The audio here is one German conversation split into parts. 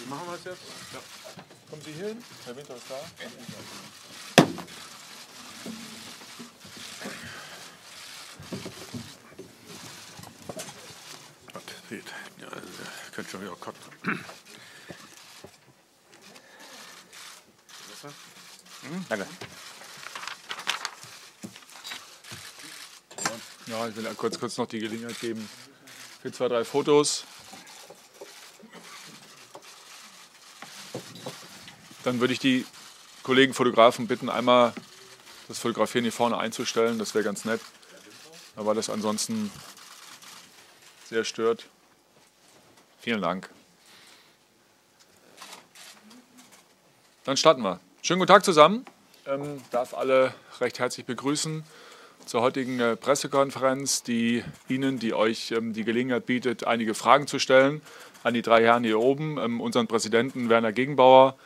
Wie machen wir es jetzt? Ja. Kommen Sie hier hin? Herr Winter ist da. Gott, sieht. Ja, also, könnte schon wieder kotzen. Hm, danke. Ja, ich will ja kurz, kurz noch die Gelegenheit geben für zwei, drei Fotos. Dann würde ich die Kollegen Fotografen bitten, einmal das Fotografieren hier vorne einzustellen. Das wäre ganz nett, weil das ansonsten sehr stört. Vielen Dank. Dann starten wir. Schönen guten Tag zusammen. Ich ähm, darf alle recht herzlich begrüßen zur heutigen äh, Pressekonferenz, die Ihnen, die euch ähm, die Gelegenheit bietet, einige Fragen zu stellen an die drei Herren hier oben, ähm, unseren Präsidenten Werner Gegenbauer,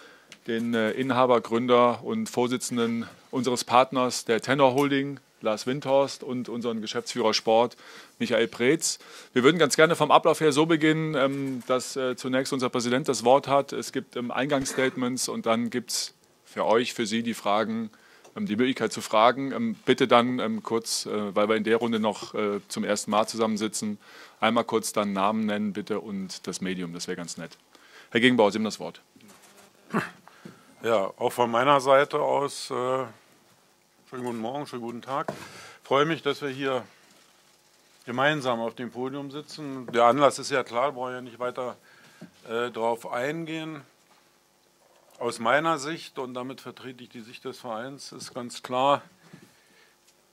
den äh, Inhaber, Gründer und Vorsitzenden unseres Partners der Tenor Holding, Lars Windhorst und unseren Geschäftsführer Sport, Michael Preetz. Wir würden ganz gerne vom Ablauf her so beginnen, ähm, dass äh, zunächst unser Präsident das Wort hat. Es gibt Eingangsstatements und dann gibt es für euch, für Sie die Fragen, ähm, die Möglichkeit zu fragen. Ähm, bitte dann ähm, kurz, äh, weil wir in der Runde noch zum ersten Mal zusammensitzen, einmal kurz dann Namen nennen bitte und das Medium, das wäre ganz nett. Herr Gegenbauer, Sie haben das Wort. Ja, auch von meiner Seite aus, äh, schönen guten Morgen, schönen guten Tag. Ich freue mich, dass wir hier gemeinsam auf dem Podium sitzen. Der Anlass ist ja klar, brauche ich ja nicht weiter äh, darauf eingehen. Aus meiner Sicht, und damit vertrete ich die Sicht des Vereins, ist ganz klar,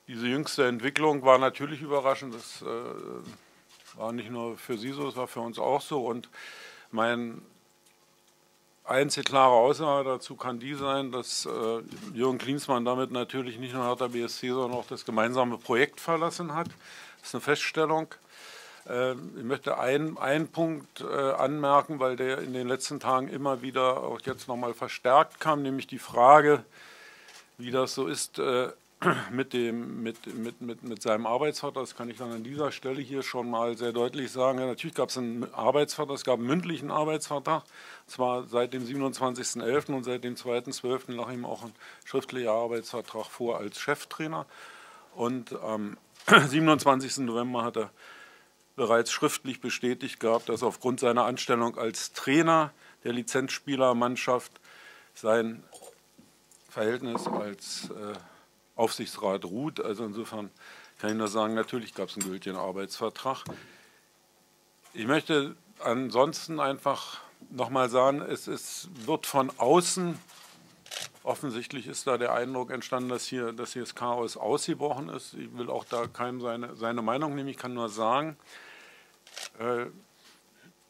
diese jüngste Entwicklung war natürlich überraschend. Das äh, war nicht nur für Sie so, es war für uns auch so. Und mein einzig klare Aussage dazu kann die sein, dass äh, Jürgen Klinsmann damit natürlich nicht nur Hertha BSC, sondern auch das gemeinsame Projekt verlassen hat. Das ist eine Feststellung. Ähm, ich möchte einen, einen Punkt äh, anmerken, weil der in den letzten Tagen immer wieder auch jetzt nochmal verstärkt kam, nämlich die Frage, wie das so ist äh, mit, dem, mit, mit, mit, mit seinem Arbeitsvater. Das kann ich dann an dieser Stelle hier schon mal sehr deutlich sagen. Ja, natürlich gab es einen Arbeitsvertrag, es gab einen mündlichen Arbeitsvertrag, zwar seit dem 27.11. und seit dem 2.12. lag ihm auch ein schriftlicher Arbeitsvertrag vor als Cheftrainer. Und am 27. November hat er bereits schriftlich bestätigt gehabt, dass aufgrund seiner Anstellung als Trainer der Lizenzspielermannschaft sein Verhältnis als äh, Aufsichtsrat ruht. Also insofern kann ich nur sagen, natürlich gab es einen gültigen Arbeitsvertrag. Ich möchte ansonsten einfach nochmal sagen, es, es wird von außen Offensichtlich ist da der Eindruck entstanden, dass hier, dass hier das Chaos ausgebrochen ist. Ich will auch da keinem seine, seine Meinung nehmen. Ich kann nur sagen, äh,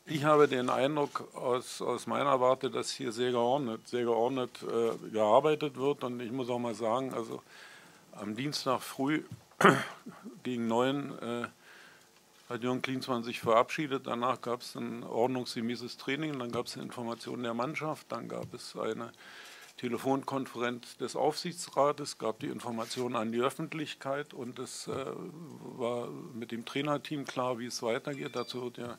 ich habe den Eindruck aus, aus meiner Warte, dass hier sehr geordnet, sehr geordnet äh, gearbeitet wird. Und ich muss auch mal sagen, also am Dienstag früh gegen neun äh, hat Jürgen Klinsmann sich verabschiedet. Danach gab es ein ordnungsgemäßes Training, dann gab es eine Information der Mannschaft, dann gab es eine Telefonkonferenz des Aufsichtsrates, gab die Information an die Öffentlichkeit und es äh, war mit dem Trainerteam klar, wie es weitergeht. Dazu wird ja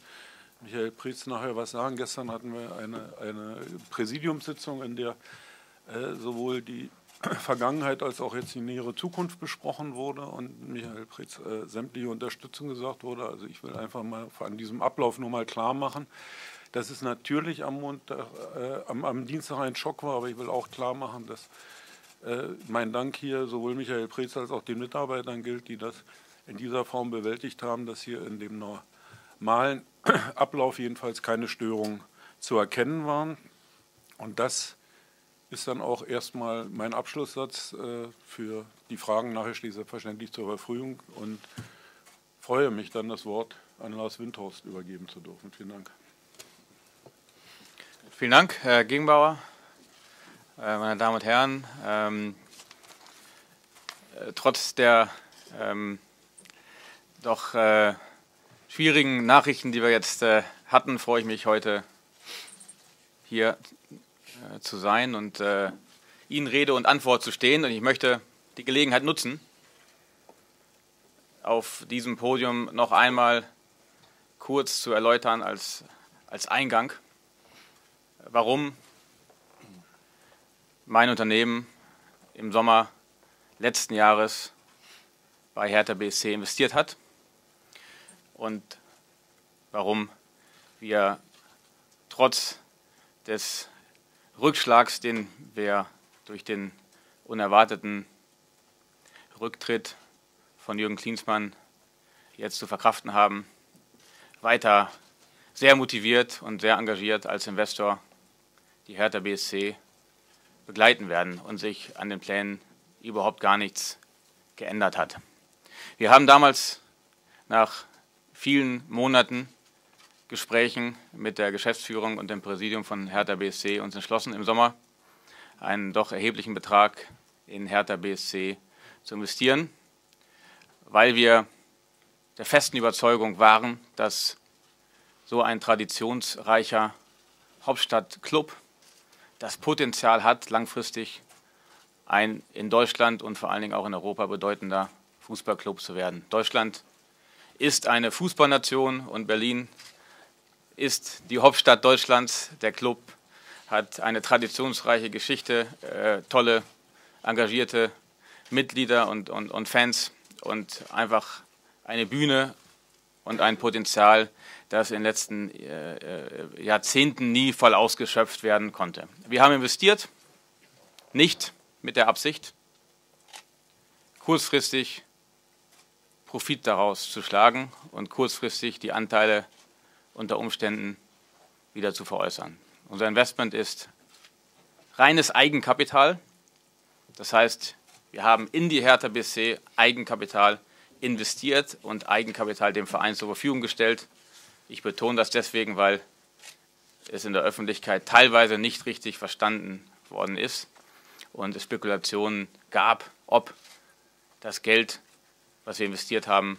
Michael Prietz nachher was sagen. Gestern hatten wir eine, eine Präsidiumssitzung, in der äh, sowohl die Vergangenheit als auch jetzt die nähere Zukunft besprochen wurde und Michael Prietz äh, sämtliche Unterstützung gesagt wurde. Also ich will einfach mal an diesem Ablauf nur mal klar machen, dass es natürlich am, Montag, äh, am, am, Dienstag ein Schock war, aber ich will auch klar machen, dass äh, mein Dank hier sowohl Michael Preetz als auch den Mitarbeitern gilt, die das in dieser Form bewältigt haben, dass hier in dem normalen Ablauf jedenfalls keine Störungen zu erkennen waren. Und das ist dann auch erstmal mein Abschlusssatz äh, für die Fragen. Nachher stehe ich selbstverständlich zur Verfügung und freue mich dann, das Wort an Lars Windhorst übergeben zu dürfen. Vielen Dank. Vielen Dank, Herr Gegenbauer. Äh, meine Damen und Herren, ähm, äh, trotz der ähm, doch äh, schwierigen Nachrichten, die wir jetzt äh, hatten, freue ich mich heute hier äh, zu sein und äh, Ihnen Rede und Antwort zu stehen. Und ich möchte die Gelegenheit nutzen, auf diesem Podium noch einmal kurz zu erläutern als, als Eingang, warum mein Unternehmen im Sommer letzten Jahres bei Hertha BSC investiert hat und warum wir trotz des Rückschlags, den wir durch den unerwarteten Rücktritt von Jürgen Klinsmann jetzt zu verkraften haben, weiter sehr motiviert und sehr engagiert als Investor die Hertha BSC begleiten werden und sich an den Plänen überhaupt gar nichts geändert hat. Wir haben damals nach vielen Monaten Gesprächen mit der Geschäftsführung und dem Präsidium von Hertha BSC uns entschlossen, im Sommer einen doch erheblichen Betrag in Hertha BSC zu investieren, weil wir der festen Überzeugung waren, dass so ein traditionsreicher Hauptstadtclub das Potenzial hat, langfristig ein in Deutschland und vor allen Dingen auch in Europa bedeutender Fußballclub zu werden. Deutschland ist eine Fußballnation und Berlin ist die Hauptstadt Deutschlands. Der Club hat eine traditionsreiche Geschichte, äh, tolle, engagierte Mitglieder und, und, und Fans und einfach eine Bühne und ein Potenzial, das in den letzten äh, äh, Jahrzehnten nie voll ausgeschöpft werden konnte. Wir haben investiert, nicht mit der Absicht, kurzfristig Profit daraus zu schlagen und kurzfristig die Anteile unter Umständen wieder zu veräußern. Unser Investment ist reines Eigenkapital. Das heißt, wir haben in die Hertha BSC Eigenkapital investiert und Eigenkapital dem Verein zur Verfügung gestellt. Ich betone das deswegen, weil es in der Öffentlichkeit teilweise nicht richtig verstanden worden ist und es Spekulationen gab, ob das Geld, was wir investiert haben,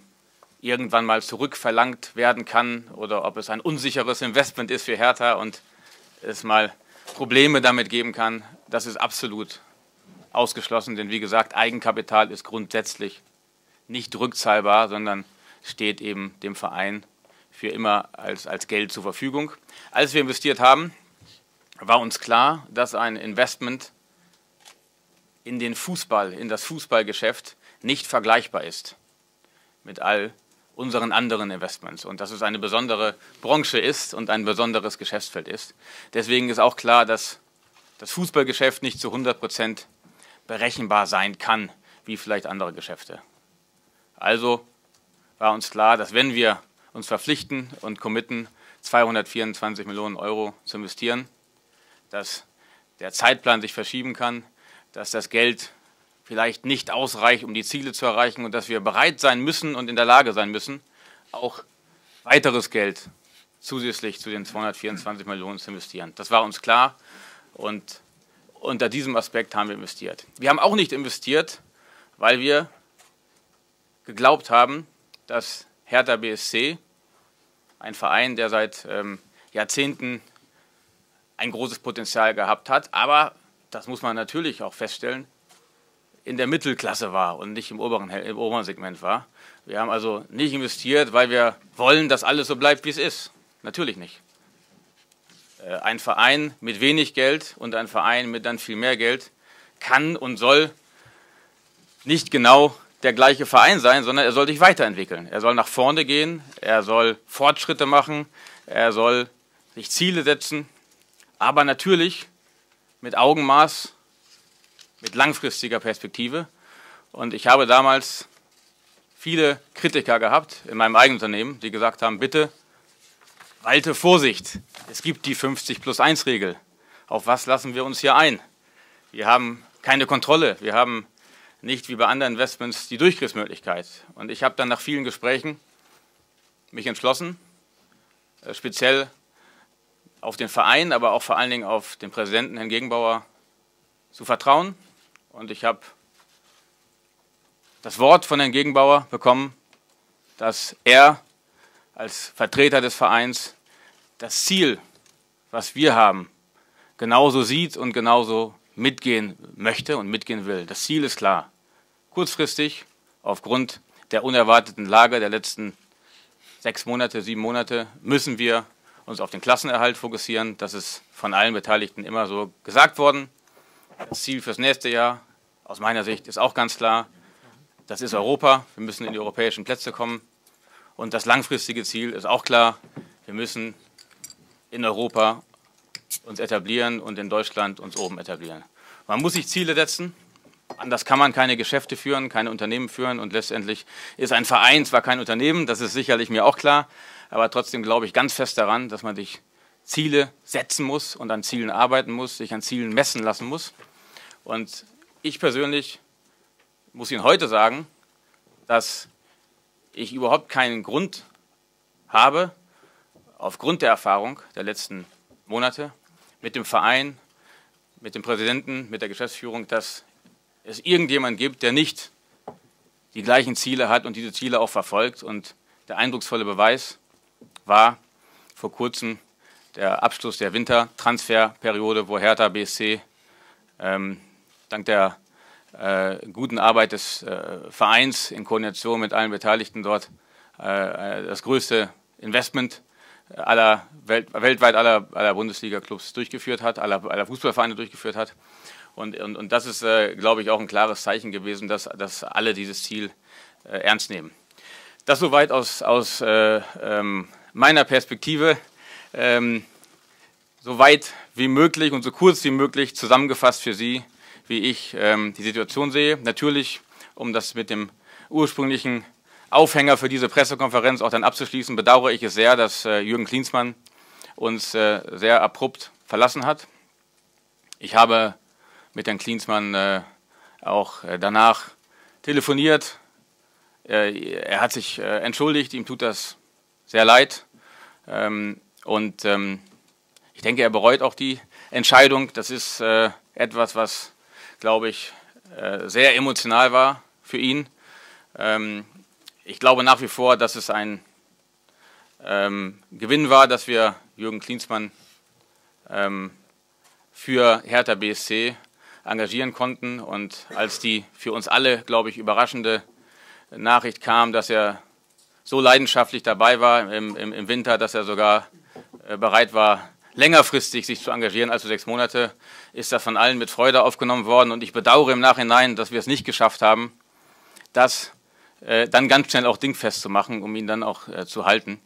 irgendwann mal zurückverlangt werden kann oder ob es ein unsicheres Investment ist für Hertha und es mal Probleme damit geben kann. Das ist absolut ausgeschlossen, denn wie gesagt, Eigenkapital ist grundsätzlich nicht rückzahlbar, sondern steht eben dem Verein für immer als, als Geld zur Verfügung. Als wir investiert haben, war uns klar, dass ein Investment in den Fußball, in das Fußballgeschäft nicht vergleichbar ist mit all unseren anderen Investments und dass es eine besondere Branche ist und ein besonderes Geschäftsfeld ist. Deswegen ist auch klar, dass das Fußballgeschäft nicht zu 100 Prozent berechenbar sein kann, wie vielleicht andere Geschäfte. Also war uns klar, dass wenn wir uns verpflichten und committen, 224 Millionen Euro zu investieren, dass der Zeitplan sich verschieben kann, dass das Geld vielleicht nicht ausreicht, um die Ziele zu erreichen und dass wir bereit sein müssen und in der Lage sein müssen, auch weiteres Geld zusätzlich zu den 224 Millionen zu investieren. Das war uns klar und unter diesem Aspekt haben wir investiert. Wir haben auch nicht investiert, weil wir geglaubt haben, dass Hertha BSC, ein Verein, der seit ähm, Jahrzehnten ein großes Potenzial gehabt hat, aber, das muss man natürlich auch feststellen, in der Mittelklasse war und nicht im oberen, im oberen Segment war. Wir haben also nicht investiert, weil wir wollen, dass alles so bleibt, wie es ist. Natürlich nicht. Äh, ein Verein mit wenig Geld und ein Verein mit dann viel mehr Geld kann und soll nicht genau der gleiche Verein sein, sondern er soll sich weiterentwickeln. Er soll nach vorne gehen, er soll Fortschritte machen, er soll sich Ziele setzen, aber natürlich mit Augenmaß, mit langfristiger Perspektive. Und ich habe damals viele Kritiker gehabt in meinem eigenen Unternehmen, die gesagt haben, bitte walte Vorsicht, es gibt die 50 plus 1 Regel. Auf was lassen wir uns hier ein? Wir haben keine Kontrolle, wir haben nicht wie bei anderen Investments die Durchgriffsmöglichkeit. Und ich habe dann nach vielen Gesprächen mich entschlossen, äh, speziell auf den Verein, aber auch vor allen Dingen auf den Präsidenten, Herrn Gegenbauer, zu vertrauen. Und ich habe das Wort von Herrn Gegenbauer bekommen, dass er als Vertreter des Vereins das Ziel, was wir haben, genauso sieht und genauso mitgehen möchte und mitgehen will. Das Ziel ist klar. Kurzfristig, aufgrund der unerwarteten Lage der letzten sechs Monate, sieben Monate, müssen wir uns auf den Klassenerhalt fokussieren. Das ist von allen Beteiligten immer so gesagt worden. Das Ziel fürs nächste Jahr, aus meiner Sicht, ist auch ganz klar. Das ist Europa. Wir müssen in die europäischen Plätze kommen. Und das langfristige Ziel ist auch klar. Wir müssen in Europa uns etablieren und in Deutschland uns oben etablieren. Man muss sich Ziele setzen. Anders kann man keine Geschäfte führen, keine Unternehmen führen. Und letztendlich ist ein Verein zwar kein Unternehmen, das ist sicherlich mir auch klar, aber trotzdem glaube ich ganz fest daran, dass man sich Ziele setzen muss und an Zielen arbeiten muss, sich an Zielen messen lassen muss. Und ich persönlich muss Ihnen heute sagen, dass ich überhaupt keinen Grund habe, aufgrund der Erfahrung der letzten Monate mit dem Verein, mit dem Präsidenten, mit der Geschäftsführung, dass es irgendjemand gibt, der nicht die gleichen Ziele hat und diese Ziele auch verfolgt. Und der eindrucksvolle Beweis war vor kurzem der Abschluss der Wintertransferperiode, wo Hertha BSC ähm, dank der äh, guten Arbeit des äh, Vereins in Koordination mit allen Beteiligten dort äh, äh das größte Investment aller Welt, weltweit aller, aller Bundesliga-Clubs durchgeführt hat, aller, aller Fußballvereine durchgeführt hat. Und, und, und das ist, äh, glaube ich, auch ein klares Zeichen gewesen, dass, dass alle dieses Ziel äh, ernst nehmen. Das soweit aus, aus äh, ähm, meiner Perspektive. Ähm, so weit wie möglich und so kurz wie möglich zusammengefasst für Sie, wie ich ähm, die Situation sehe. Natürlich, um das mit dem ursprünglichen Aufhänger für diese Pressekonferenz auch dann abzuschließen, bedauere ich es sehr, dass äh, Jürgen Klinsmann uns äh, sehr abrupt verlassen hat. Ich habe mit Herrn Klinsmann äh, auch äh, danach telefoniert. Äh, er hat sich äh, entschuldigt, ihm tut das sehr leid. Ähm, und ähm, ich denke, er bereut auch die Entscheidung. Das ist etwas, was, glaube ich, sehr emotional war für ihn. Ähm, ich glaube nach wie vor, dass es ein ähm, Gewinn war, dass wir Jürgen Klinsmann ähm, für Hertha BSC engagieren konnten. Und als die für uns alle, glaube ich, überraschende Nachricht kam, dass er so leidenschaftlich dabei war im, im, im Winter, dass er sogar äh, bereit war, längerfristig sich zu engagieren, also sechs Monate, ist das von allen mit Freude aufgenommen worden. Und ich bedauere im Nachhinein, dass wir es nicht geschafft haben, das äh, dann ganz schnell auch dingfest zu machen, um ihn dann auch äh, zu halten.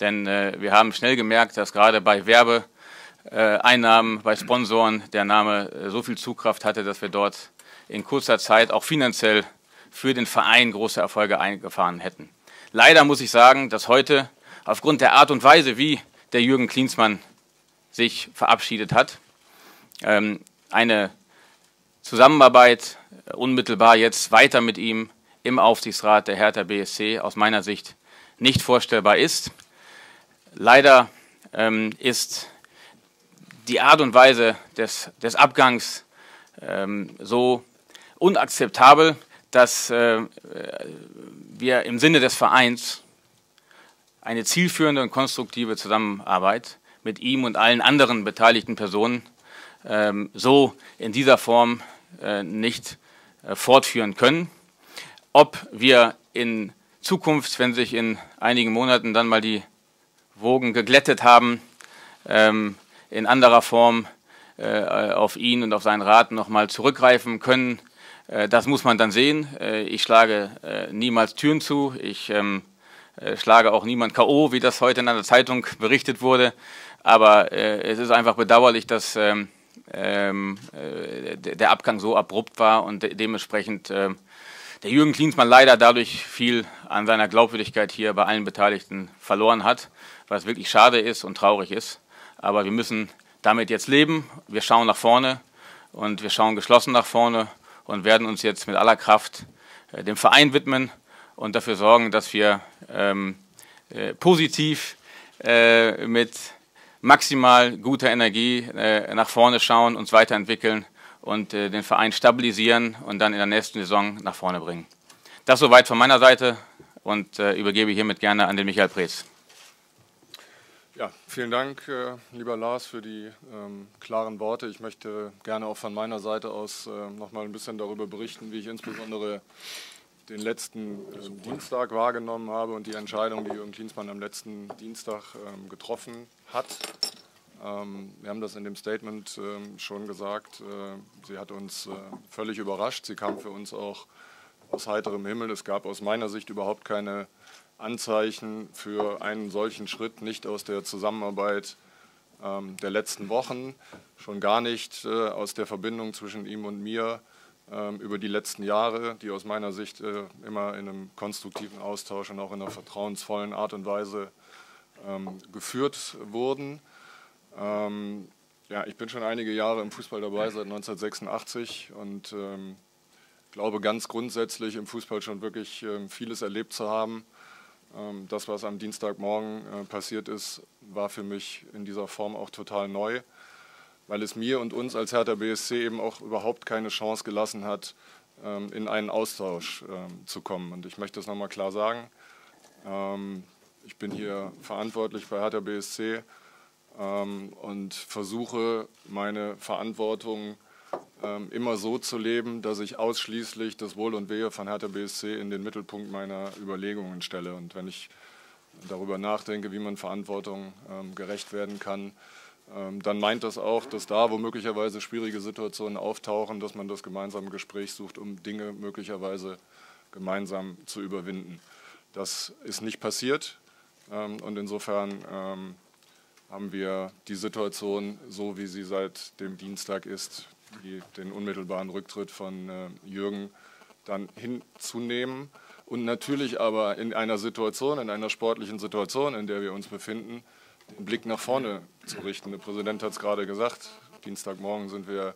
Denn äh, wir haben schnell gemerkt, dass gerade bei Werbeeinnahmen, bei Sponsoren der Name äh, so viel Zugkraft hatte, dass wir dort in kurzer Zeit auch finanziell für den Verein große Erfolge eingefahren hätten. Leider muss ich sagen, dass heute aufgrund der Art und Weise, wie der Jürgen Klinsmann sich verabschiedet hat, ähm, eine Zusammenarbeit äh, unmittelbar jetzt weiter mit ihm im Aufsichtsrat der Hertha BSC aus meiner Sicht nicht vorstellbar ist. Leider ähm, ist die Art und Weise des, des Abgangs ähm, so unakzeptabel, dass äh, wir im Sinne des Vereins eine zielführende und konstruktive Zusammenarbeit mit ihm und allen anderen beteiligten Personen ähm, so in dieser Form äh, nicht äh, fortführen können ob wir in Zukunft, wenn sich in einigen Monaten dann mal die Wogen geglättet haben, ähm, in anderer Form äh, auf ihn und auf seinen Rat nochmal zurückgreifen können. Äh, das muss man dann sehen. Äh, ich schlage äh, niemals Türen zu. Ich ähm, äh, schlage auch niemand K.O., wie das heute in einer Zeitung berichtet wurde. Aber äh, es ist einfach bedauerlich, dass ähm, ähm der Abgang so abrupt war und de dementsprechend ähm, der Jürgen Klinsmann leider dadurch viel an seiner Glaubwürdigkeit hier bei allen Beteiligten verloren hat, was wirklich schade ist und traurig ist. Aber wir müssen damit jetzt leben. Wir schauen nach vorne und wir schauen geschlossen nach vorne und werden uns jetzt mit aller Kraft äh, dem Verein widmen und dafür sorgen, dass wir ähm, äh, positiv äh, mit maximal guter Energie äh, nach vorne schauen, uns weiterentwickeln und äh, den Verein stabilisieren und dann in der nächsten Saison nach vorne bringen. Das soweit von meiner Seite und äh, übergebe hiermit gerne an den Michael Preetz. Ja, vielen Dank, äh, lieber Lars, für die ähm, klaren Worte. Ich möchte gerne auch von meiner Seite aus äh, noch mal ein bisschen darüber berichten, wie ich insbesondere den letzten äh, Dienstag wahrgenommen habe und die Entscheidung, die Jürgen Klinsmann am letzten Dienstag ähm, getroffen hat. Ähm, wir haben das in dem Statement ähm, schon gesagt. Äh, sie hat uns äh, völlig überrascht. Sie kam für uns auch aus heiterem Himmel. Es gab aus meiner Sicht überhaupt keine Anzeichen für einen solchen Schritt, nicht aus der Zusammenarbeit ähm, der letzten Wochen, schon gar nicht äh, aus der Verbindung zwischen ihm und mir ähm, über die letzten Jahre, die aus meiner Sicht äh, immer in einem konstruktiven Austausch und auch in einer vertrauensvollen Art und Weise ähm, geführt wurden. Ähm, ja, ich bin schon einige Jahre im Fußball dabei, seit 1986 und ähm, glaube ganz grundsätzlich im Fußball schon wirklich ähm, vieles erlebt zu haben. Ähm, das, was am Dienstagmorgen äh, passiert ist, war für mich in dieser Form auch total neu, weil es mir und uns als Hertha BSC eben auch überhaupt keine Chance gelassen hat, ähm, in einen Austausch ähm, zu kommen. Und ich möchte das nochmal klar sagen. Ich bin hier verantwortlich bei Hertha BSC und versuche meine Verantwortung immer so zu leben, dass ich ausschließlich das Wohl und Wehe von Hertha BSC in den Mittelpunkt meiner Überlegungen stelle. Und wenn ich darüber nachdenke, wie man Verantwortung ähm, gerecht werden kann, ähm, dann meint das auch, dass da, wo möglicherweise schwierige Situationen auftauchen, dass man das gemeinsame Gespräch sucht, um Dinge möglicherweise gemeinsam zu überwinden. Das ist nicht passiert ähm, und insofern ähm, haben wir die Situation, so wie sie seit dem Dienstag ist, die, den unmittelbaren Rücktritt von äh, Jürgen dann hinzunehmen und natürlich aber in einer Situation, in einer sportlichen Situation, in der wir uns befinden, den Blick nach vorne zu richten. Der Präsident hat es gerade gesagt, Dienstagmorgen sind wir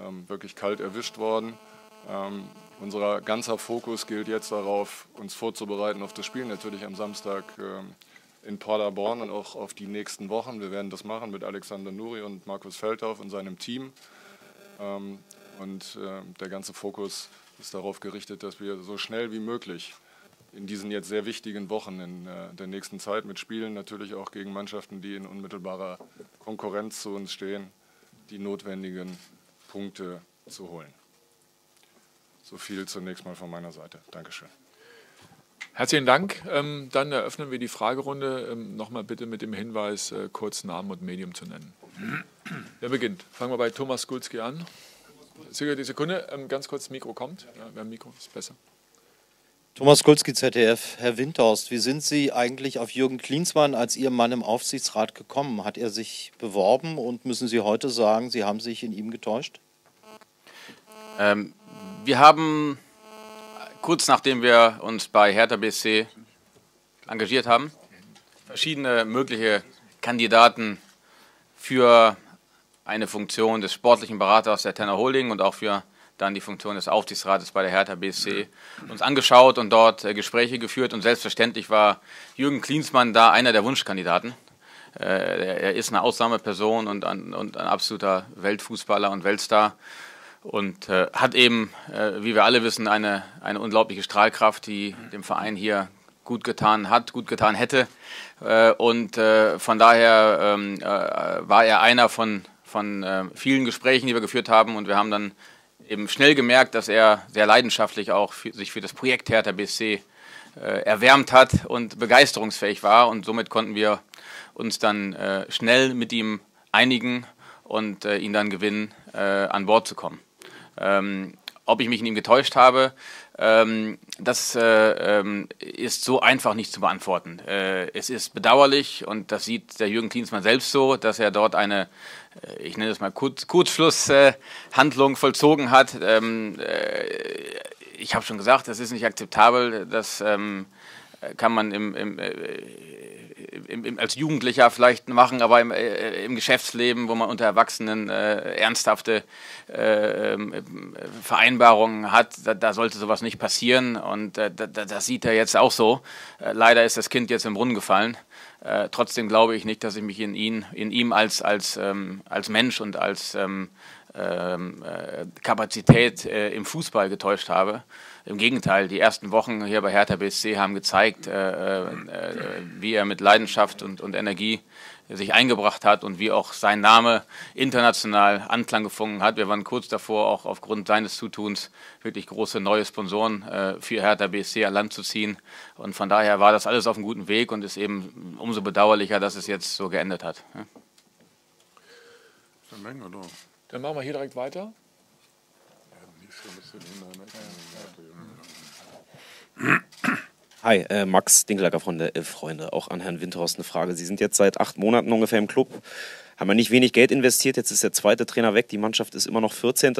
ähm, wirklich kalt erwischt worden. Ähm, unser ganzer Fokus gilt jetzt darauf, uns vorzubereiten auf das Spiel, natürlich am Samstag ähm, in Paderborn und auch auf die nächsten Wochen. Wir werden das machen mit Alexander Nuri und Markus Feldhauf und seinem Team. Ähm, und äh, der ganze Fokus ist darauf gerichtet, dass wir so schnell wie möglich in diesen jetzt sehr wichtigen Wochen in äh, der nächsten Zeit mit Spielen natürlich auch gegen Mannschaften, die in unmittelbarer Konkurrenz zu uns stehen, die notwendigen Punkte zu holen. So viel zunächst mal von meiner Seite. Dankeschön. Herzlichen Dank. Ähm, dann eröffnen wir die Fragerunde. Ähm, Nochmal bitte mit dem Hinweis, äh, kurz Namen und Medium zu nennen. Wer beginnt? Fangen wir bei Thomas Gulski an. Die Sekunde, ähm, ganz kurz, Mikro kommt. Ja, wer Mikro ist besser. Thomas Kulski, ZDF. Herr Windhorst, wie sind Sie eigentlich auf Jürgen Klinsmann als Ihr Mann im Aufsichtsrat gekommen? Hat er sich beworben und müssen Sie heute sagen, Sie haben sich in ihm getäuscht? Ähm, wir haben kurz nachdem wir uns bei Hertha BSC engagiert haben, verschiedene mögliche Kandidaten für eine Funktion des sportlichen Beraters der Tenor Holding und auch für dann die Funktion des Aufsichtsrates bei der Hertha BSC uns angeschaut und dort äh, Gespräche geführt. Und selbstverständlich war Jürgen Klinsmann da einer der Wunschkandidaten. Äh, er ist eine Ausnahmeperson und ein, und ein absoluter Weltfußballer und Weltstar und äh, hat eben, wie wir alle wissen, eine, eine unglaubliche Strahlkraft, die dem Verein hier gut getan hat, gut getan hätte. und von daher ähm, war er einer von von vielen Gesprächen, die wir geführt haben. Und wir haben dann eben schnell gemerkt, dass er sehr leidenschaftlich auch für, sich für das Projekt Hertha BSC äh, erwärmt hat und begeisterungsfähig war. Und somit konnten wir uns dann äh, schnell mit ihm einigen und äh, ihn dann gewinnen, äh, an Bord zu kommen. Ähm, ob ich mich in ihm getäuscht habe, ähm, das äh, ähm, ist so einfach nicht zu beantworten. Äh, es ist bedauerlich und das sieht der Jürgen Klinsmann selbst so, dass er dort eine, ich nenne es mal Kurz Kurzschlusshandlung äh, vollzogen hat. Ähm, äh, ich habe schon gesagt, das ist nicht akzeptabel. Das ähm, kann man im, im äh, im, im, als Jugendlicher vielleicht machen, aber im, äh, im Geschäftsleben, wo man unter Erwachsenen äh, ernsthafte äh, ähm, Vereinbarungen hat, da, da, sollte sowas nicht passieren. Und äh, da, das sieht er jetzt auch so. Leider ist das Kind jetzt im Brunnen gefallen. Äh, trotzdem glaube ich nicht, dass ich mich in, ihn, in ihm als, als, ähm, als Mensch und als ähm, ähm Kapazität im Fußball getäuscht habe. Im Gegenteil, die ersten Wochen hier bei Hertha BSC haben gezeigt, äh, äh, wie er mit Leidenschaft und, und Energie sich eingebracht hat und wie auch sein Name international Anklang gefunden hat. Wir waren kurz davor, auch aufgrund seines Zutuns wirklich große neue Sponsoren äh, für Hertha BSC an Land zu ziehen. Und von daher war das alles auf einem guten Weg und ist eben umso bedauerlicher, dass es jetzt so geendet hat. Ja. Dann machen wir hier direkt weiter. Hi, äh, Max Dinklager von der Elf Freunde. Auch an Herrn Winterhorst eine Frage. Sie sind jetzt seit acht Monaten ungefähr im Club, haben ja nicht wenig Geld investiert. Jetzt ist der zweite Trainer weg. Die Mannschaft ist immer noch 14.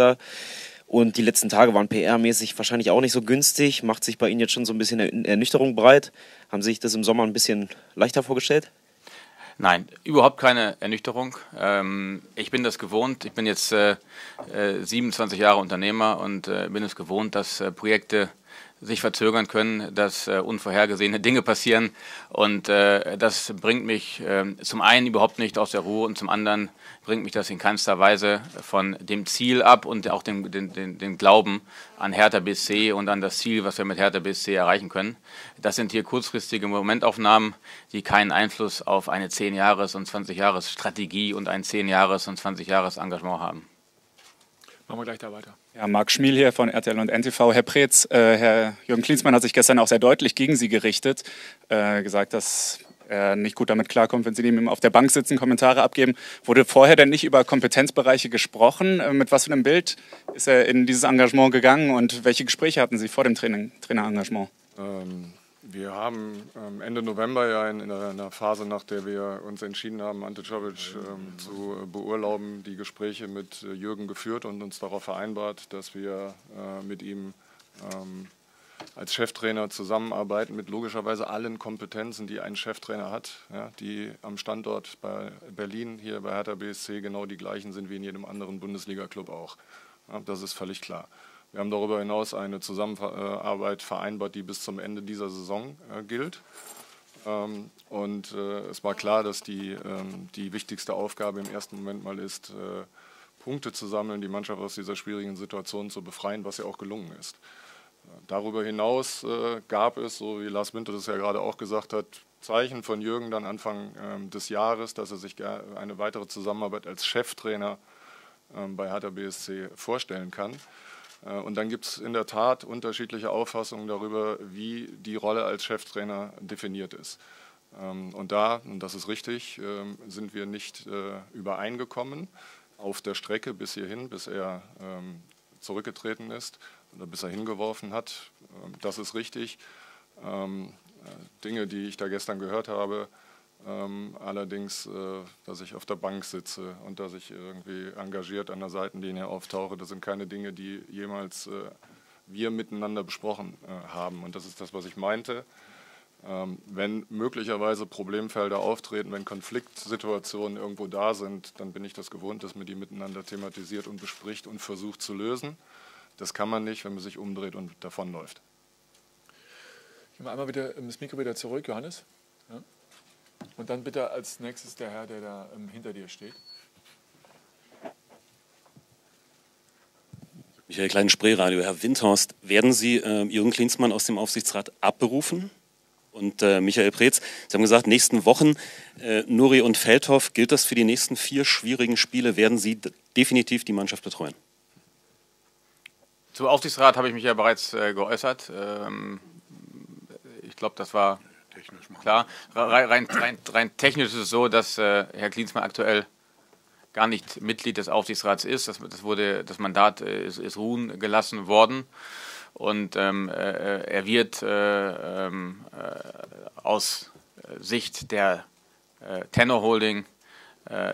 Und die letzten Tage waren PR-mäßig wahrscheinlich auch nicht so günstig. Macht sich bei Ihnen jetzt schon so ein bisschen Ernüchterung breit? Haben Sie sich das im Sommer ein bisschen leichter vorgestellt? Nein, überhaupt keine Ernüchterung. Ähm, ich bin das gewohnt. Ich bin jetzt äh, 27 äh, Jahre Unternehmer und äh, bin es gewohnt, dass äh, Projekte sich verzögern können, dass äh, unvorhergesehene Dinge passieren. Und äh, das bringt mich äh, zum einen überhaupt nicht aus der Ruhe und zum anderen bringt mich das in keinster Weise von dem Ziel ab und auch dem, den, den, den Glauben an Hertha BSC und an das Ziel, was wir mit Hertha BSC erreichen können. Das sind hier kurzfristige Momentaufnahmen, die keinen Einfluss auf eine 10-Jahres- und 20-Jahres-Strategie und ein 10-Jahres- und 20-Jahres-Engagement haben. Machen wir gleich da weiter. Ja, Marc Schmiel hier von RTL und NTV. Herr Preetz, äh, Herr Jürgen Klinsmann hat sich gestern auch sehr deutlich gegen Sie gerichtet, äh, gesagt, dass er nicht gut damit klarkommt, wenn Sie neben ihm auf der Bank sitzen, Kommentare abgeben. Wurde vorher denn nicht über Kompetenzbereiche gesprochen? Äh, mit was für einem Bild ist er in dieses Engagement gegangen und welche Gespräche hatten Sie vor dem Training, Trainerengagement? Ähm, wir haben ähm, Ende November ja in, in, einer Phase, nach der wir uns entschieden haben, Ante Czovic ähm, zu beurlauben, die Gespräche mit äh, Jürgen geführt und uns darauf vereinbart, dass wir äh, mit ihm ähm, als Cheftrainer zusammenarbeiten mit logischerweise allen Kompetenzen, die ein Cheftrainer hat, die am Standort bei Berlin hier bei Hertha BSC genau die gleichen sind wie in jedem anderen Bundesliga-Club auch. Das ist völlig klar. Wir haben darüber hinaus eine Zusammenarbeit vereinbart, die bis zum Ende dieser Saison äh, gilt. Ähm, und äh, es war klar, dass die, ähm, die wichtigste Aufgabe im ersten Moment mal ist, äh, Punkte zu sammeln, die Mannschaft aus dieser schwierigen Situation zu befreien, was ja auch gelungen ist. Darüber hinaus gab es, so wie Lars Winter das ja gerade auch gesagt hat, Zeichen von Jürgen dann Anfang ähm, des Jahres, dass er sich eine weitere Zusammenarbeit als Cheftrainer bei Hertha BSC vorstellen kann. Äh, und dann gibt es in der Tat unterschiedliche Auffassungen darüber, wie die Rolle als Cheftrainer definiert ist. Ähm, und da, und das ist richtig, ähm, sind wir nicht äh, übereingekommen auf der Strecke bis hierhin, bis er ähm, zurückgetreten ist oder bis er hingeworfen hat. Das ist richtig. Äh, Dinge, die ich da gestern gehört habe, allerdings, äh, dass ich auf der Bank sitze und dass ich irgendwie engagiert an der Seitenlinie auftauche, das sind keine Dinge, die jemals äh, wir miteinander besprochen äh, haben. Und das ist das, was ich meinte. Ähm, wenn möglicherweise Problemfelder auftreten, wenn Konfliktsituationen irgendwo da sind, dann bin ich das gewohnt, dass man die miteinander thematisiert und bespricht und versucht zu lösen. Das kann man nicht, wenn man sich umdreht und davonläuft. Ich mache einmal wieder das Mikro wieder zurück, Johannes. Ja. Und dann bitte als nächstes der Herr, der da ähm, hinter dir steht. Michael Klein, Spreeradio. Herr Windhorst, werden Sie äh, Jürgen Klinsmann aus dem Aufsichtsrat abberufen? Und äh, Michael Preetz, Sie haben gesagt, nächsten Wochen, äh, Nuri und Feldhoff, gilt das für die nächsten vier schwierigen Spiele? Werden Sie definitiv die Mannschaft betreuen? Zum Aufsichtsrat habe ich mich ja bereits äh, geäußert. Ähm, ich glaube, das war technisch machen. Klar, rein, rein, rein, technisch ist es so, dass äh, Herr Klinsmann aktuell gar nicht Mitglied des Aufsichtsrats ist. Das, das, wurde, das Mandat äh, ist, ist, ruhen gelassen worden. Und ähm, äh, er wird äh, ähm, äh, aus Sicht der äh, Tenor Holding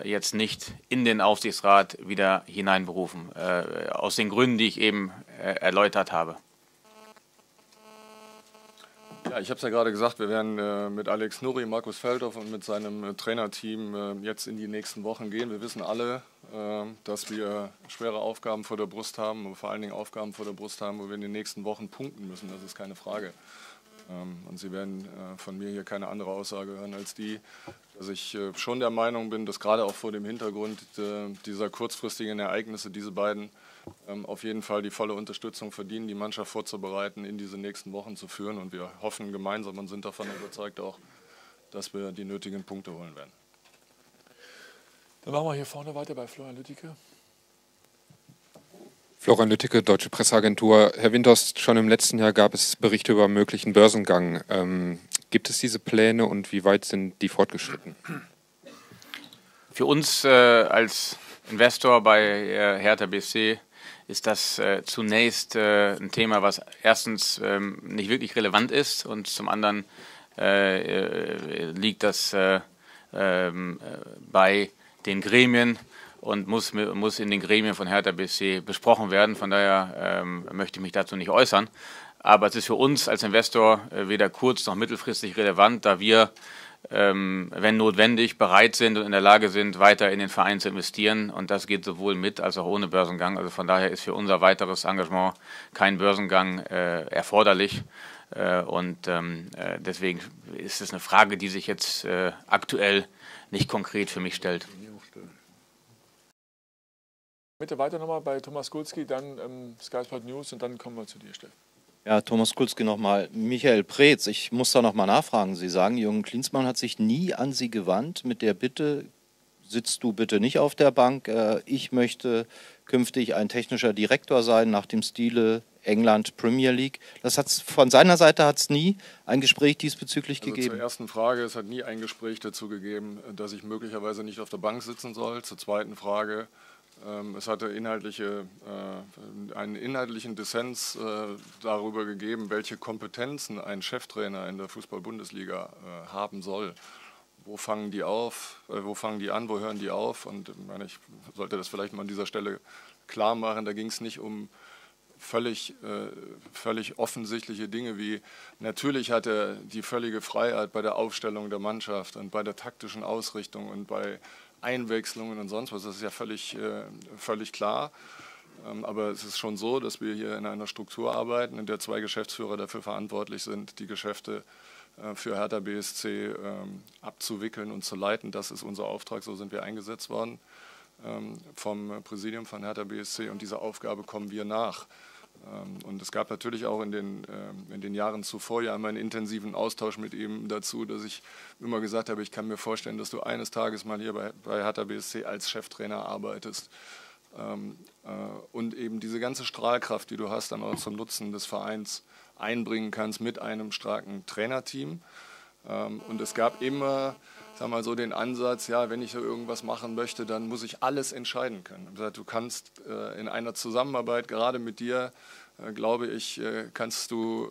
jetzt nicht in den Aufsichtsrat wieder hineinberufen. aus den Gründen, die ich eben erläutert habe. Ja, ich habe es ja gerade gesagt, wir werden äh, mit Alex Nuri, Markus Feldhoff und mit seinem äh, Trainerteam äh, jetzt in die nächsten Wochen gehen. Wir wissen alle, äh, dass wir schwere Aufgaben vor der Brust haben, vor allen Dingen Aufgaben vor der Brust haben, wo wir in den nächsten Wochen punkten müssen. Das ist keine Frage. Ähm, und Sie werden äh, von mir hier keine andere Aussage hören als die, dass ich äh, schon der Meinung bin, dass gerade auch vor dem Hintergrund dieser kurzfristigen Ereignisse diese beiden auf jeden Fall die volle Unterstützung verdienen, die Mannschaft vorzubereiten, in diese nächsten Wochen zu führen. Und wir hoffen gemeinsam und sind davon überzeugt auch, dass wir die nötigen Punkte holen werden. Dann machen wir hier vorne weiter bei Florian Lüttike. Florian Lüttike, Deutsche Presseagentur. Herr Windhorst, schon im letzten Jahr gab es Berichte über möglichen Börsengang. Ähm, gibt es diese Pläne und wie weit sind die fortgeschritten? Für uns äh, als Investor bei äh, Hertha BSC ist das äh, zunächst äh, ein Thema, was erstens ähm, nicht wirklich relevant ist und zum anderen äh, äh, liegt das ähm, bei den Gremien und muss, muss in den Gremien von Hertha BSC besprochen werden. Von daher ähm, möchte ich mich dazu nicht äußern. Aber es ist für uns als Investor äh, weder kurz- noch mittelfristig relevant, da wir, wenn notwendig, bereit sind und in der Lage sind, weiter in den Verein zu investieren. Und das geht sowohl mit als auch ohne Börsengang. Also von daher ist für unser weiteres Engagement kein Börsengang äh, erforderlich. Äh, und ähm, äh, deswegen ist es eine Frage, die sich jetzt äh, aktuell nicht konkret für mich stellt. Bitte weiter nochmal bei Thomas Kulski, dann ähm, Sky Sport News und dann kommen wir zu dir, Steffen. Ja, Thomas Kulski nochmal. Michael Preetz, ich muss da nochmal nachfragen. Sie sagen, Jürgen Klinsmann hat sich nie an Sie gewandt mit der Bitte, sitzt du bitte nicht auf der Bank. Äh, ich möchte künftig ein technischer Direktor sein nach dem Stile England Premier League. Das hat's, von seiner Seite hat es nie ein Gespräch diesbezüglich also gegeben. Zur ersten Frage, es hat nie ein Gespräch dazu gegeben, dass ich möglicherweise nicht auf der Bank sitzen soll. Zur zweiten Frage, es hatte inhaltliche, äh, einen inhaltlichen Dissens äh, darüber gegeben, welche Kompetenzen ein Cheftrainer in der Fußball-Bundesliga äh, haben soll. Wo fangen die auf? wo fangen die an? Wo hören die auf? Und ich sollte das vielleicht mal an dieser Stelle klar machen. Da ging es nicht um völlig, völlig offensichtliche Dinge wie natürlich hat er die völlige Freiheit bei der Aufstellung der Mannschaft und bei der taktischen Ausrichtung und bei Einwechslungen und sonst was. Das ist ja völlig, äh, völlig klar. Ähm, aber es ist schon so, dass wir hier in einer Struktur arbeiten, in der zwei Geschäftsführer dafür verantwortlich sind, die Geschäfte äh, für Hertha BSC ähm, abzuwickeln und zu leiten. Das ist unser Auftrag, so sind wir eingesetzt worden ähm, vom Präsidium von Hertha BSC und dieser Aufgabe kommen wir nach. Ähm, und es gab natürlich auch in den, ähm, in den Jahren zuvor ja immer einen intensiven Austausch mit ihm dazu, dass ich immer gesagt habe, ich kann mir vorstellen, dass du eines Tages mal hier bei, bei Hertha BSC als Cheftrainer arbeitest. Ähm, äh, und eben diese ganze Strahlkraft, die du hast, dann auch zum Nutzen des Vereins einbringen kannst mit einem starken Trainerteam. Und es gab immer, sag mal so, den Ansatz, ja, wenn ich so irgendwas machen möchte, dann muss ich alles entscheiden können. Du kannst äh, in einer Zusammenarbeit gerade mit dir äh, glaube ich, äh, kannst du,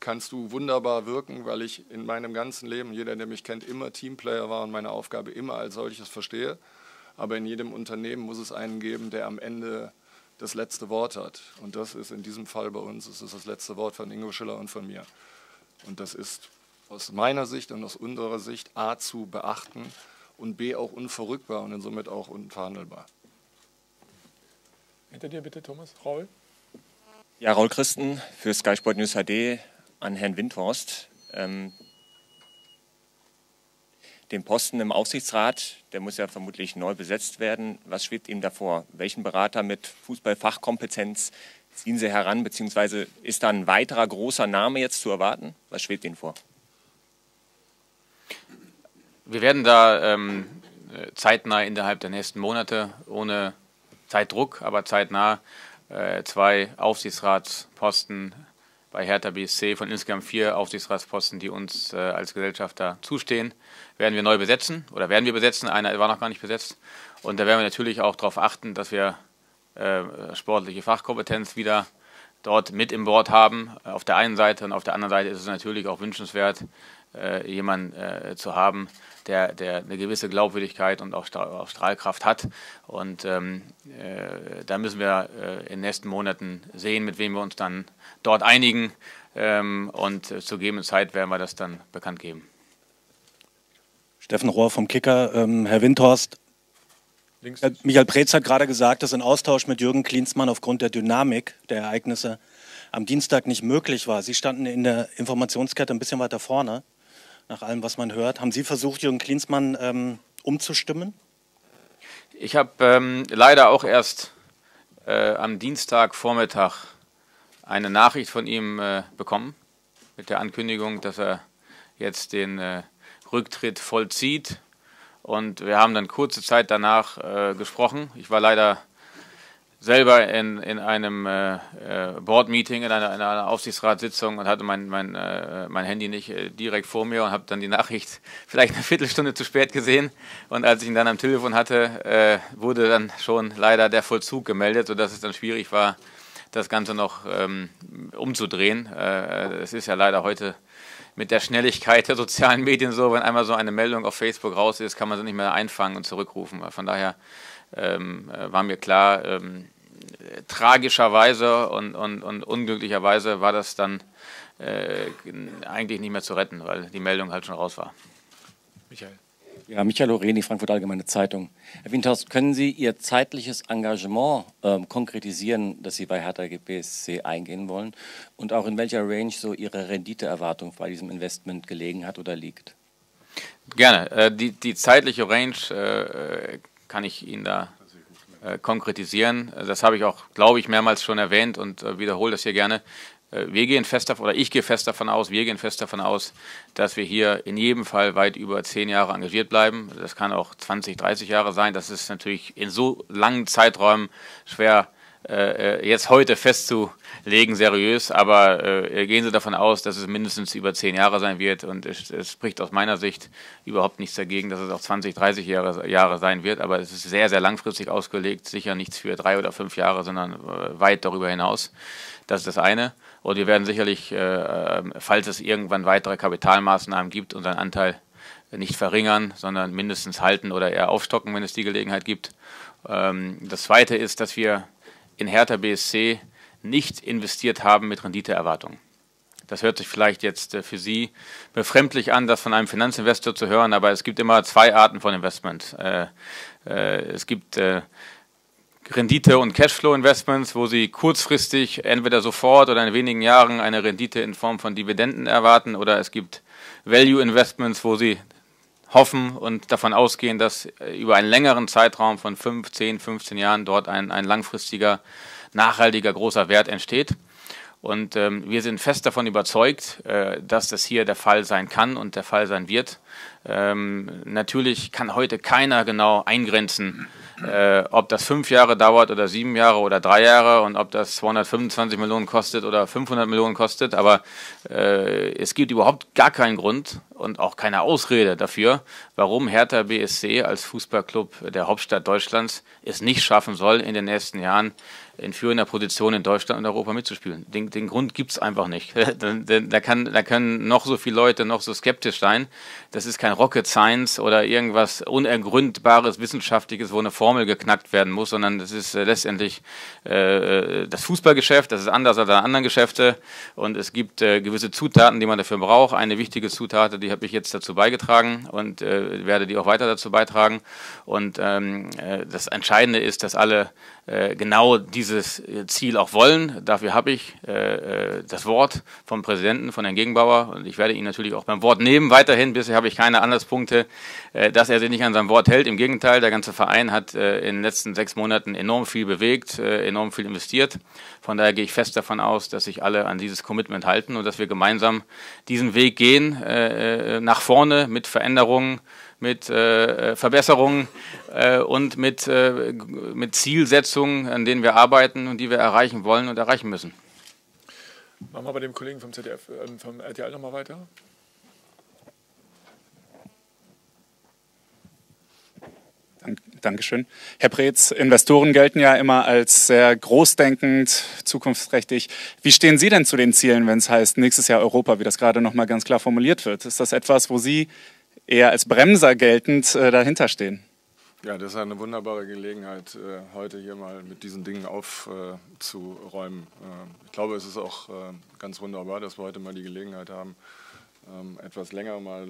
kannst du wunderbar wirken, weil ich in meinem ganzen Leben, jeder, der mich kennt, immer Teamplayer war und meine Aufgabe immer als solches verstehe. Aber in jedem Unternehmen muss es einen geben, der am Ende das letzte Wort hat. Und das ist in diesem Fall bei uns, das ist das letzte Wort von Ingo Schiller und von mir. Und das ist aus meiner Sicht und aus unserer Sicht A zu beachten und B auch unverrückbar und somit auch unverhandelbar. Hinter dir bitte, Thomas. Raul. Ja, Raul Christen für Sky Sport News HD an Herrn Windhorst. Ähm, den Posten im Aufsichtsrat, der muss ja vermutlich neu besetzt werden. Was schwebt ihm davor? Welchen Berater mit Fußballfachkompetenz ziehen Sie heran, beziehungsweise ist da ein weiterer großer Name jetzt zu erwarten? Was schwebt Ihnen vor? Wir werden da ähm, zeitnah innerhalb der nächsten Monate, ohne Zeitdruck, aber zeitnah äh, zwei Aufsichtsratsposten bei Hertha BSC von insgesamt vier Aufsichtsratsposten, die uns äh, als Gesellschafter zustehen, werden wir neu besetzen oder werden wir besetzen. Einer war noch gar nicht besetzt. Und da werden wir natürlich auch darauf achten, dass wir äh, sportliche Fachkompetenz wieder dort mit im Board haben, auf der einen Seite. Und auf der anderen Seite ist es natürlich auch wünschenswert, äh, jemanden äh, zu haben, der, der eine gewisse Glaubwürdigkeit und auch, auch Strahlkraft hat. Und ähm, äh, da müssen wir äh, in den nächsten Monaten sehen, mit wem wir uns dann dort einigen. Ähm, und äh, zur gegebenen Zeit werden wir das dann bekannt geben. Steffen Rohr vom Kicker. Ähm, Herr Windhorst, Links. Michael Preetz hat gerade gesagt, dass ein Austausch mit Jürgen Klinsmann aufgrund der Dynamik der Ereignisse am Dienstag nicht möglich war. Sie standen in der Informationskette ein bisschen weiter vorne nach allem, was man hört. Haben Sie versucht, Jürgen Klinsmann ähm, umzustimmen? Ich habe ähm, leider auch erst äh, am Dienstagvormittag eine Nachricht von ihm äh, bekommen mit der Ankündigung, dass er jetzt den äh, Rücktritt vollzieht. Und wir haben dann kurze Zeit danach äh, gesprochen. Ich war leider selber in, in einem äh, äh Board-Meeting, in einer, in einer, Aufsichtsratssitzung und hatte mein, mein, äh, mein Handy nicht äh, direkt vor mir und habe dann die Nachricht vielleicht eine Viertelstunde zu spät gesehen. Und als ich ihn dann am Telefon hatte, äh, wurde dann schon leider der Vollzug gemeldet, sodass es dann schwierig war, das Ganze noch ähm, umzudrehen. Äh, es ist ja leider heute mit der Schnelligkeit der sozialen Medien so, wenn einmal so eine Meldung auf Facebook raus ist, kann man sie nicht mehr einfangen und zurückrufen. Von daher ähm, war mir klar, ähm, tragischerweise und, und, und unglücklicherweise war das dann äh, eigentlich nicht mehr zu retten, weil die Meldung halt schon raus war. Michael. Ja, Michael Loreni, Frankfurt Allgemeine Zeitung. Herr Windhaus, können Sie Ihr zeitliches Engagement ähm, konkretisieren, das Sie bei Hertha BSC eingehen wollen und auch in welcher Range so Ihre Renditeerwartung bei diesem Investment gelegen hat oder liegt? Gerne. Äh, die, die zeitliche Range äh, kann ich Ihnen da äh, konkretisieren. Das habe ich auch, glaube ich, mehrmals schon erwähnt und äh, wiederhole das hier gerne. Äh, wir gehen fest davon, oder ich gehe fest davon aus, wir gehen fest davon aus, dass wir hier in jedem Fall weit über zehn Jahre engagiert bleiben. Das kann auch 20, 30 Jahre sein. Das ist natürlich in so langen Zeiträumen schwer äh, jetzt heute festzulegen, seriös, aber äh, gehen Sie davon aus, dass es mindestens über zehn Jahre sein wird und es, es, spricht aus meiner Sicht überhaupt nichts dagegen, dass es auch 20, 30 Jahre, Jahre sein wird, aber es ist sehr, sehr langfristig ausgelegt, sicher nichts für drei oder fünf Jahre, sondern äh, weit darüber hinaus. Das ist das eine. Und wir werden sicherlich, äh, falls es irgendwann weitere Kapitalmaßnahmen gibt, unseren Anteil nicht verringern, sondern mindestens halten oder eher aufstocken, wenn es die Gelegenheit gibt. Ähm, das Zweite ist, dass wir in Hertha BSC nicht investiert haben mit Renditeerwartungen. Das hört sich vielleicht jetzt äh, für Sie befremdlich an, das von einem Finanzinvestor zu hören, aber es gibt immer zwei Arten von Investment. Äh, äh, es gibt Rendite- und Cashflow-Investments, wo Sie kurzfristig entweder sofort oder in wenigen Jahren eine Rendite in Form von Dividenden erwarten, oder es gibt Value-Investments, wo Sie hoffen und davon ausgehen, dass äh, über einen längeren Zeitraum von 5, 10, 15 Jahren dort ein, ein langfristiger, nachhaltiger, großer Wert entsteht. Und ähm, wir sind fest davon überzeugt, äh, dass das hier der Fall sein kann und der Fall sein wird. Ähm, natürlich kann heute keiner genau eingrenzen, äh, ob das fünf Jahre dauert oder sieben Jahre oder drei Jahre und ob das 225 Millionen kostet oder 500 Millionen kostet. Aber äh, es gibt überhaupt gar keinen Grund und auch keine Ausrede dafür, warum Hertha BSC als Fußballclub der Hauptstadt Deutschlands es nicht schaffen soll, in den nächsten Jahren in führender Position in Deutschland und Europa mitzuspielen. Den, den Grund gibt es einfach nicht. da, kann, da können noch so viele Leute noch so skeptisch sein. Das ist kein Rocket Science oder irgendwas Unergründbares, Wissenschaftliches, wo eine Formel geknackt werden muss, sondern das ist äh, letztendlich äh, das Fußballgeschäft. Das ist anders als alle anderen Geschäfte. Und es gibt äh, gewisse Zutaten, die man dafür braucht. Eine wichtige Zutat, die habe ich jetzt dazu beigetragen und äh, werde die auch weiter dazu beitragen. Und ähm, äh, das Entscheidende ist, dass alle äh, genau dieses äh, Ziel auch wollen. Dafür habe ich äh, das Wort vom Präsidenten, von Herrn Gegenbauer. Und ich werde ihn natürlich auch beim Wort nehmen weiterhin. Bisher habe ich keine Anlasspunkte, dass er sich nicht an sein Wort hält. Im Gegenteil, der ganze Verein hat in den letzten sechs Monaten enorm viel bewegt, enorm viel investiert. Von daher gehe ich fest davon aus, dass sich alle an dieses Commitment halten und dass wir gemeinsam diesen Weg gehen, nach vorne mit Veränderungen mit äh, Verbesserungen äh, und mit, äh, mit Zielsetzungen, an denen wir arbeiten und die wir erreichen wollen und erreichen müssen. Machen wir bei dem Kollegen vom ZDF, äh, vom RTL nochmal weiter. Dankeschön. Herr Preetz, Investoren gelten ja immer als sehr großdenkend, zukunftsträchtig. Wie stehen Sie denn zu den Zielen, wenn es heißt, nächstes Jahr Europa, wie das gerade nochmal ganz klar formuliert wird? Ist das etwas, wo Sie eher als Bremser geltend äh, dahinter stehen. Ja, das ist eine wunderbare Gelegenheit, äh, heute hier mal mit diesen Dingen aufzuräumen. Äh, ich glaube, es ist auch äh, ganz wunderbar, dass wir heute mal die Gelegenheit haben, ähm, etwas länger mal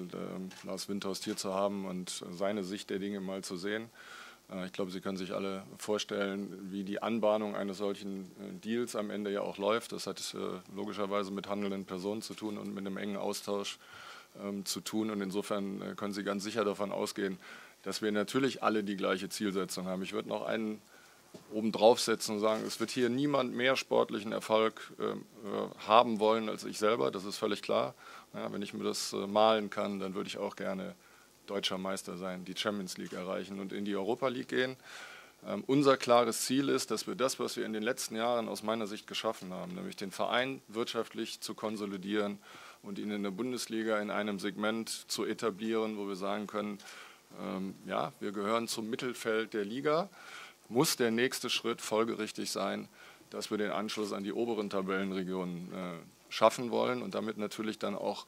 Lars Windhorst hier zu haben und seine Sicht der Dinge mal zu sehen. Ich glaube, Sie können sich alle vorstellen, wie die Anbahnung eines solchen Deals am Ende ja auch läuft. Das hat logischerweise mit handelnden Personen zu tun und mit einem engen Austausch ähm, zu tun. Und insofern äh, können Sie ganz sicher davon ausgehen, dass wir natürlich alle die gleiche Zielsetzung haben. Ich würde noch einen oben draufsetzen und sagen, es wird hier niemand mehr sportlichen Erfolg ähm, äh, haben wollen als ich selber, das ist völlig klar. Ja, wenn ich mir das äh, malen kann, dann würde ich auch gerne deutscher Meister sein, die Champions League erreichen und in die Europa League gehen. Ähm, unser klares Ziel ist, dass wir das, was wir in den letzten Jahren aus meiner Sicht geschaffen haben, nämlich den Verein wirtschaftlich zu konsolidieren und ihn in der Bundesliga in einem Segment zu etablieren, wo wir sagen können, ähm, ja, wir gehören zum Mittelfeld der Liga, muss der nächste Schritt folgerichtig sein, dass wir den Anschluss an die oberen Tabellenregionen äh, schaffen wollen und damit natürlich dann auch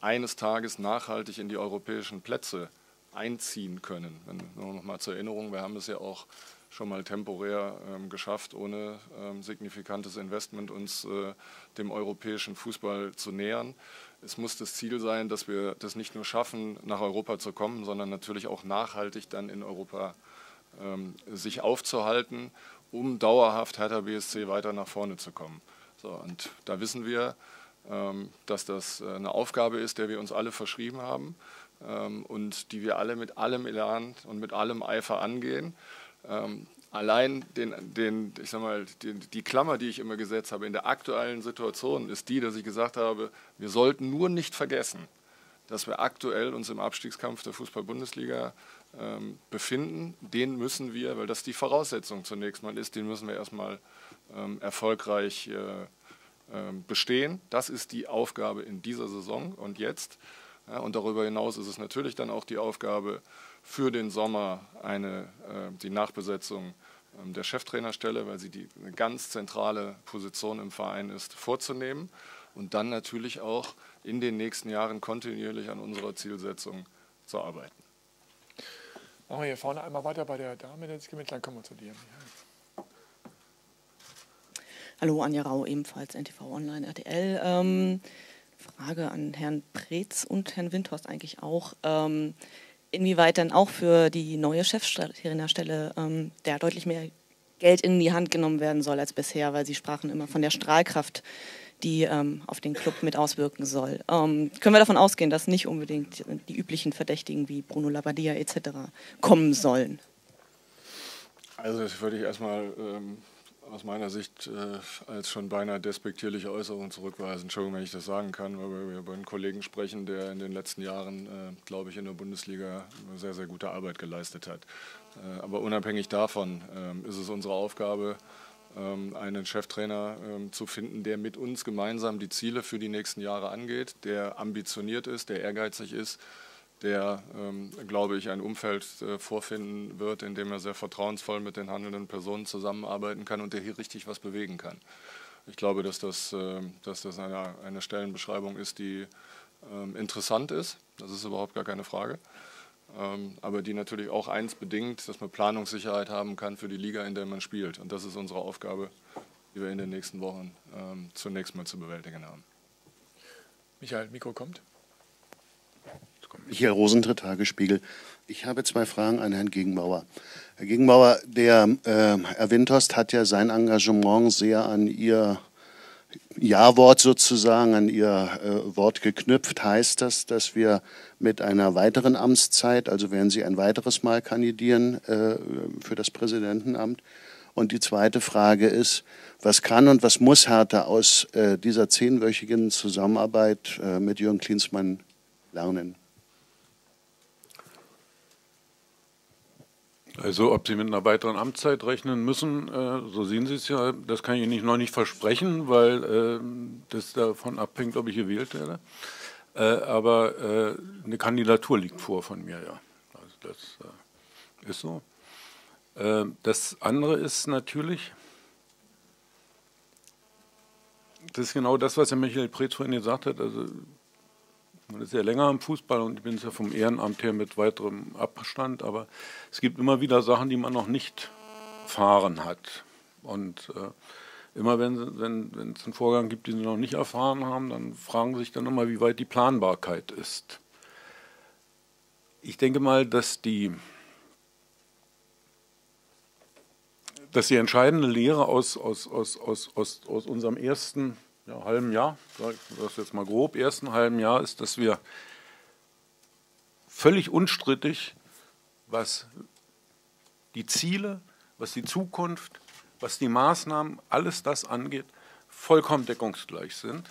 eines Tages nachhaltig in die europäischen Plätze einziehen können. Wenn, nur noch mal zur Erinnerung, wir haben es ja auch schon mal temporär ähm, geschafft, ohne ähm, signifikantes Investment uns äh, dem europäischen Fußball zu nähern. Es muss das Ziel sein, dass wir das nicht nur schaffen, nach Europa zu kommen, sondern natürlich auch nachhaltig dann in Europa ähm, sich aufzuhalten, um dauerhaft Hertha BSC weiter nach vorne zu kommen. So, und da wissen wir, ähm, dass das äh, eine Aufgabe ist, der wir uns alle verschrieben haben ähm, und die wir alle mit allem Elan und mit allem Eifer angehen. Ähm, allein den, den, ich sag mal, die, die Klammer, die ich immer gesetzt habe in der aktuellen Situation, ist die, dass ich gesagt habe, wir sollten nur nicht vergessen, dass wir aktuell uns im Abstiegskampf der Fußball-Bundesliga ähm, befinden. Den müssen wir, weil das die Voraussetzung zunächst mal ist, den müssen wir erstmal ähm, erfolgreich äh, ähm, bestehen. Das ist die Aufgabe in dieser Saison und jetzt. Ja, und darüber hinaus ist es natürlich dann auch die Aufgabe für den Sommer eine, äh, die Nachbesetzung äh, der Cheftrainerstelle, weil sie die, eine ganz zentrale Position im Verein ist, vorzunehmen und dann natürlich auch in den nächsten Jahren kontinuierlich an unserer Zielsetzung zu arbeiten. Machen wir hier vorne einmal weiter bei der Dame, dann kommen wir zu dir. Hallo, Anja Rau, ebenfalls NTV Online RTL. Ähm, Frage an Herrn Preetz und Herrn Windhorst eigentlich auch. Ähm, inwieweit dann auch für die neue Cheftrainerstelle ähm, der deutlich mehr Geld in die Hand genommen werden soll als bisher, weil Sie sprachen immer von der Strahlkraft, die ähm, auf den Club mit auswirken soll. Ähm, können wir davon ausgehen, dass nicht unbedingt die üblichen Verdächtigen wie Bruno Labbadia etc. kommen sollen? Also das würde ich erstmal ähm, aus meiner Sicht äh, als schon beinahe despektierliche Äußerung zurückweisen. Entschuldigung, wenn ich das sagen kann, weil wir über einen Kollegen sprechen, der in den letzten Jahren, äh, glaube ich, in der Bundesliga sehr, sehr gute Arbeit geleistet hat. Äh, aber unabhängig davon ähm, ist es unsere Aufgabe, ähm, einen Cheftrainer ähm, zu finden, der mit uns gemeinsam die Ziele für die nächsten Jahre angeht, der ambitioniert ist, der ehrgeizig ist der, ähm, glaube ich, ein Umfeld äh, vorfinden wird, in dem er sehr vertrauensvoll mit den handelnden Personen zusammenarbeiten kann und der hier richtig was bewegen kann. Ich glaube, dass das, äh, dass das eine, eine Stellenbeschreibung ist, die ähm, interessant ist. Das ist überhaupt gar keine Frage. Ähm, aber die natürlich auch eins bedingt, dass man Planungssicherheit haben kann für die Liga, in der man spielt. Und das ist unsere Aufgabe, die wir in den nächsten Wochen ähm, zunächst mal zu bewältigen haben. Michael, Mikro kommt. Michael Rosentritt, Tagesspiegel. Ich habe zwei Fragen an Herrn Gegenbauer. Herr Gegenbauer, der äh, Herr Windhorst hat ja sein Engagement sehr an Ihr Ja-Wort sozusagen, an Ihr äh, Wort geknüpft. Heißt das, dass wir mit einer weiteren Amtszeit, also werden Sie ein weiteres Mal kandidieren äh, für das Präsidentenamt? Und die zweite Frage ist, was kann und was muss Hertha aus äh, dieser zehnwöchigen Zusammenarbeit äh, mit Jürgen Klinsmann lernen? Also ob Sie mit einer weiteren Amtszeit rechnen müssen, äh, so sehen Sie es ja, das kann ich Ihnen noch nicht versprechen, weil äh, das davon abhängt, ob ich gewählt werde. Äh, aber äh, eine Kandidatur liegt vor von mir, ja. Also das äh, ist so. Äh, das andere ist natürlich, das ist genau das, was Herr Michael Preetz vorhin gesagt hat. Also man ist ja länger im Fußball und ich bin ja vom Ehrenamt her mit weiterem Abstand, aber es gibt immer wieder Sachen, die man noch nicht erfahren hat. Und äh, immer wenn, wenn, wenn es einen Vorgang gibt, den sie noch nicht erfahren haben, dann fragen sie sich dann immer, wie weit die Planbarkeit ist. Ich denke mal, dass die, dass die entscheidende Lehre aus, aus, aus, aus, aus, aus unserem ersten ja, halben Jahr, das jetzt mal grob, ersten halben Jahr ist, dass wir völlig unstrittig, was die Ziele, was die Zukunft, was die Maßnahmen, alles das angeht, vollkommen deckungsgleich sind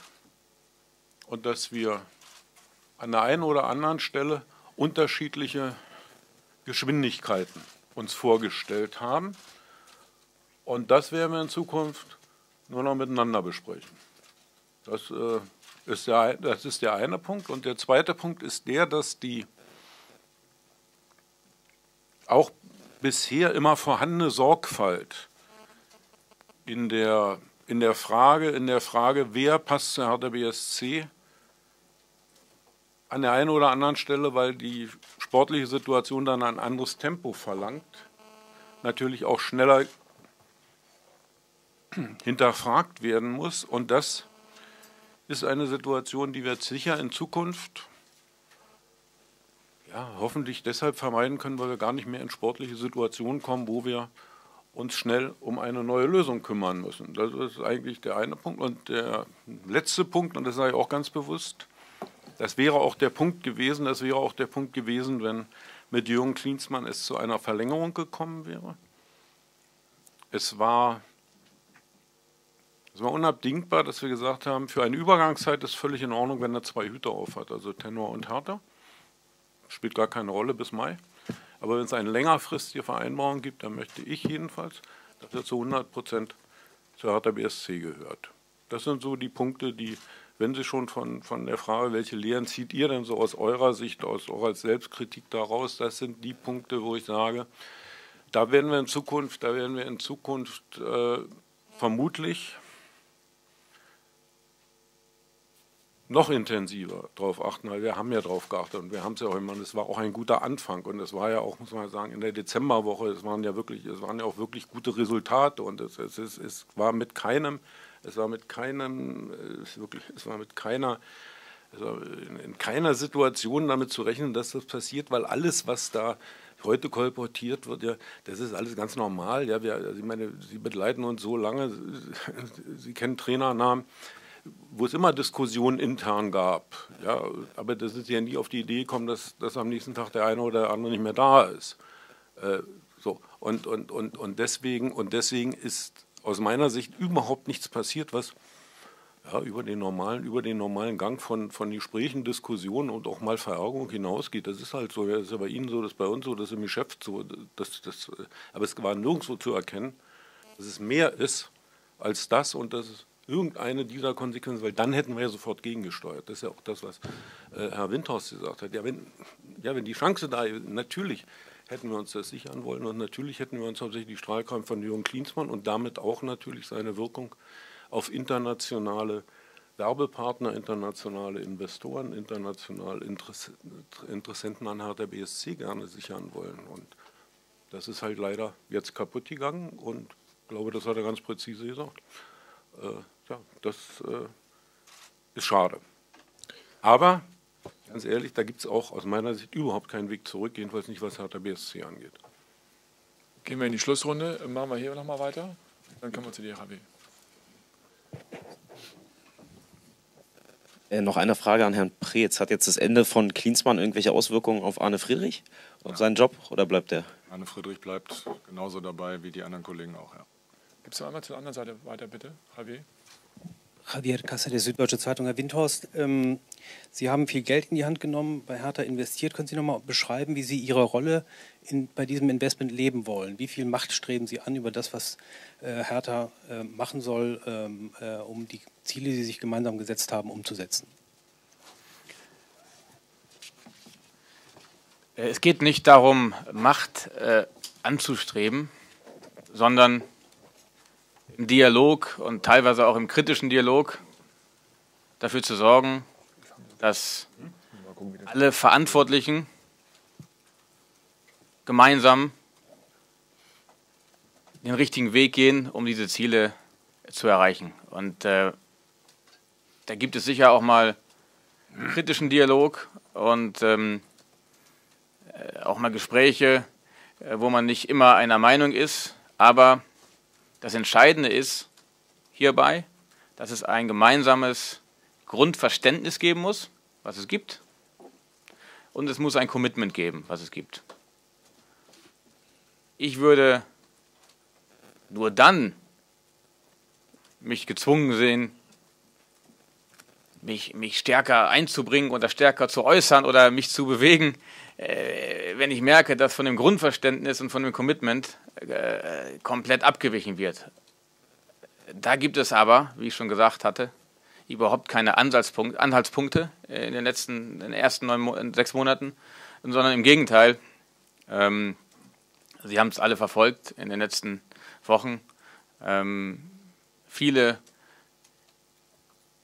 und dass wir an der einen oder anderen Stelle unterschiedliche Geschwindigkeiten uns vorgestellt haben. Und das werden wir in Zukunft nur noch miteinander besprechen. Das, äh, ist der, das ist der eine Punkt. Und der zweite Punkt ist der, dass die auch bisher immer vorhandene Sorgfalt in der, in der Frage, in der Frage, wer passt zur Hertha BSC, an der einen oder anderen Stelle, weil die sportliche Situation dann ein anderes Tempo verlangt, natürlich auch schneller hinterfragt werden muss. Und das ist eine Situation, die wird sicher in Zukunft ja, hoffentlich deshalb vermeiden können, weil wir gar nicht mehr in sportliche Situationen kommen, wo wir uns schnell um eine neue Lösung kümmern müssen. Das ist eigentlich der eine Punkt. Und der letzte Punkt, und das sage ich auch ganz bewusst, das wäre auch der Punkt gewesen, das wäre auch der Punkt gewesen, wenn mit Jürgen Klinsmann es zu einer Verlängerung gekommen wäre. Es war, es war unabdingbar, dass wir gesagt haben, für eine Übergangszeit ist völlig in Ordnung, wenn er zwei Hüte auf hat, also Tenor und Härter. Spielt gar keine Rolle bis Mai. Aber wenn es eine längerfristige Vereinbarung gibt, dann möchte ich jedenfalls, dass er zu 100 Prozent zur Hertha BSC gehört. Das sind so die Punkte, die, wenn Sie schon von, von der Frage, welche Lehren zieht ihr denn so aus eurer Sicht, aus, als Selbstkritik daraus, das sind die Punkte, wo ich sage, da werden wir in Zukunft, da werden wir in Zukunft äh, vermutlich noch intensiver darauf achten, weil wir haben ja darauf geachtet und wir haben es ja auch immer, es war auch ein guter Anfang und es war ja auch, muss man sagen, in der Dezemberwoche, es waren ja wirklich, es waren ja auch wirklich gute Resultate und es, es, es, es war mit keinem, es war mit keinem, es, wirklich, es war mit keiner, also in keiner Situation damit zu rechnen, dass das passiert, weil alles, was da heute kolportiert wird, ja, das ist alles ganz normal. Ja, wir, ich meine, Sie begleiten uns so lange, Sie kennen Trainernamen wo es immer Diskussionen intern gab. Ja, aber das ist ja nie auf die Idee gekommen, dass, dass am nächsten Tag der eine oder der andere nicht mehr da ist. Äh, so. und, und, und, und, deswegen, und deswegen ist aus meiner Sicht überhaupt nichts passiert, was ja, über, den normalen, über den normalen Gang von, von Gesprächen, Diskussionen und auch mal Verärgerung hinausgeht. Das ist halt so. Das ist ja bei Ihnen so, das ist bei uns so, das ist im Geschäft so. Das, das, aber es war nirgendwo zu erkennen, dass es mehr ist als das und dass es irgendeine dieser Konsequenzen, weil dann hätten wir ja sofort gegengesteuert. Das ist ja auch das, was äh, Herr Windhaus gesagt hat. Ja wenn, ja, wenn die Chance da ist, natürlich hätten wir uns das sichern wollen und natürlich hätten wir uns hauptsächlich die Strahlkraft von Jürgen Klinsmann und damit auch natürlich seine Wirkung auf internationale Werbepartner, internationale Investoren, internationale Interessenten an der BSC gerne sichern wollen. Und das ist halt leider jetzt kaputt gegangen und ich glaube, das hat er ganz präzise gesagt. Äh, ja, das äh, ist schade. Aber ganz ehrlich, da gibt es auch aus meiner Sicht überhaupt keinen Weg zurück, jedenfalls nicht, was Hertha BSC angeht. Gehen wir in die Schlussrunde, machen wir hier nochmal weiter, dann kommen wir zu dir, Javi. Äh, noch eine Frage an Herrn Preetz. Hat jetzt das Ende von Klinsmann irgendwelche Auswirkungen auf Arne Friedrich, auf ja. seinen Job oder bleibt er? Arne Friedrich bleibt genauso dabei wie die anderen Kollegen auch, ja. Gibt es noch einmal zur anderen Seite weiter, bitte, Javier? Javier der Süddeutsche Zeitung. Herr Windhorst, ähm, Sie haben viel Geld in die Hand genommen, bei Hertha investiert. Können Sie noch mal beschreiben, wie Sie Ihre Rolle in, bei diesem Investment leben wollen? Wie viel Macht streben Sie an über das, was äh, Hertha äh, machen soll, ähm, äh, um die Ziele, die Sie sich gemeinsam gesetzt haben, umzusetzen? Äh, es geht nicht darum, Macht äh, anzustreben, sondern im Dialog und teilweise auch im kritischen Dialog dafür zu sorgen, dass alle Verantwortlichen gemeinsam den richtigen Weg gehen, um diese Ziele zu erreichen. Und äh, da gibt es sicher auch mal kritischen Dialog und ähm, äh, auch mal Gespräche, äh, wo man nicht immer einer Meinung ist, aber das Entscheidende ist hierbei, dass es ein gemeinsames Grundverständnis geben muss, was es gibt, und es muss ein Commitment geben, was es gibt. Ich würde nur dann mich gezwungen sehen, mich, mich stärker einzubringen oder stärker zu äußern oder mich zu bewegen, wenn ich merke, dass von dem Grundverständnis und von dem Commitment äh, komplett abgewichen wird. Da gibt es aber, wie ich schon gesagt hatte, überhaupt keine Ansatzpunkt, Anhaltspunkte in den letzten, in den ersten neun, sechs Monaten, sondern im Gegenteil. Ähm, Sie haben es alle verfolgt in den letzten Wochen. Ähm, viele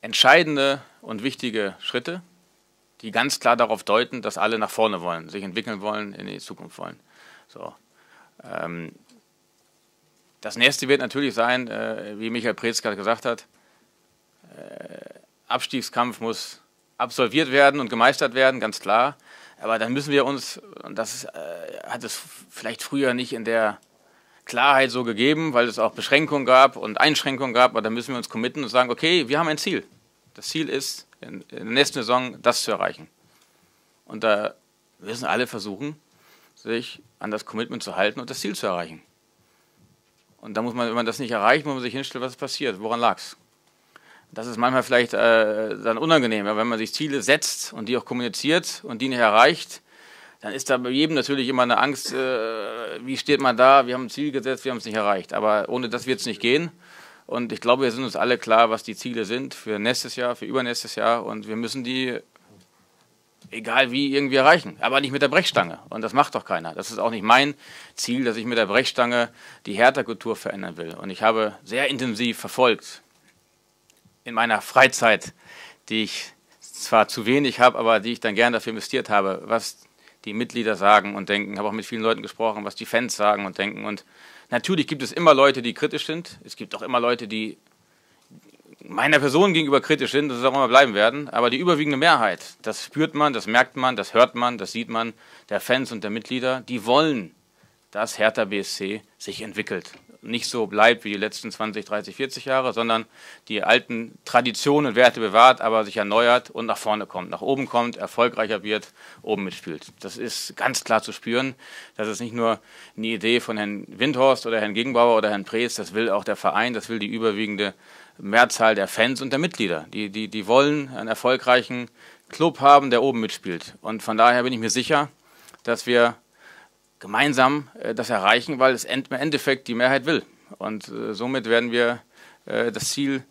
entscheidende und wichtige Schritte, die ganz klar darauf deuten, dass alle nach vorne wollen, sich entwickeln wollen, in die Zukunft wollen. So. Ähm, das nächste wird natürlich sein, äh, wie Michael Preetz gerade gesagt hat, äh, Abstiegskampf muss absolviert werden und gemeistert werden, ganz klar. Aber dann müssen wir uns, und das äh, hat es vielleicht früher nicht in der Klarheit so gegeben, weil es auch Beschränkungen gab und Einschränkungen gab, aber dann müssen wir uns committen und sagen, okay, wir haben ein Ziel. Das Ziel ist, in, in der nächsten Saison das zu erreichen. Und da müssen alle versuchen, sich an das Commitment zu halten und das Ziel zu erreichen. Und da muss man, wenn man das nicht erreicht, muss man sich hinstellen, was passiert, woran lag es. Das ist manchmal vielleicht äh, dann unangenehm, wenn man sich Ziele setzt und die auch kommuniziert und die nicht erreicht, dann ist da bei jedem natürlich immer eine Angst, äh, wie steht man da, wir haben ein Ziel gesetzt, wir haben es nicht erreicht. Aber ohne das wird es nicht gehen. Und ich glaube, wir sind uns alle klar, was die Ziele sind für nächstes Jahr, für übernächstes Jahr. Und wir müssen die, egal wie, irgendwie erreichen. Aber nicht mit der Brechstange. Und das macht doch keiner. Das ist auch nicht mein Ziel, dass ich mit der Brechstange die Hertha-Kultur verändern will. Und ich habe sehr intensiv verfolgt, in meiner Freizeit, die ich zwar zu wenig habe, aber die ich dann gern dafür investiert habe, was die Mitglieder sagen und denken. Ich habe auch mit vielen Leuten gesprochen, was die Fans sagen und denken. Und natürlich gibt es immer Leute, die kritisch sind. Es gibt auch immer Leute, die meiner Person gegenüber kritisch sind, das ist auch immer bleiben werden. Aber die überwiegende Mehrheit, das spürt man, das merkt man, das hört man, das sieht man, der Fans und der Mitglieder, die wollen, dass Hertha BSC sich entwickelt nicht so bleibt wie die letzten 20, 30, 40 Jahre, sondern die alten Traditionen und Werte bewahrt, aber sich erneuert und nach vorne kommt, nach oben kommt, erfolgreicher wird, oben mitspielt. Das ist ganz klar zu spüren. Das ist nicht nur eine Idee von Herrn Windhorst oder Herrn Gegenbauer oder Herrn Prees, das will auch der Verein, das will die überwiegende Mehrzahl der Fans und der Mitglieder. Die, die, die wollen einen erfolgreichen Club haben, der oben mitspielt. Und von daher bin ich mir sicher, dass wir gemeinsam äh, das erreichen, weil es im Endeffekt die Mehrheit will. Und äh, somit werden wir äh, das Ziel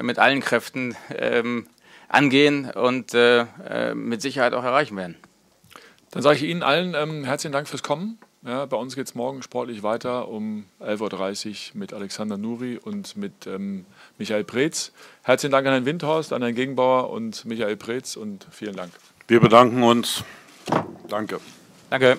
mit allen Kräften ähm, angehen und mit Sicherheit auch erreichen werden. Dann sage ich Ihnen allen ähm, herzlichen Dank fürs Kommen. Ja, bei uns geht es morgen sportlich weiter um 11.30 Uhr mit Alexander Nuri und mit ähm, Michael Preetz. Herzlichen Dank an Herrn Windhorst, an Herrn Gegenbauer und Michael Preetz und vielen Dank. Wir bedanken uns. Danke. Danke.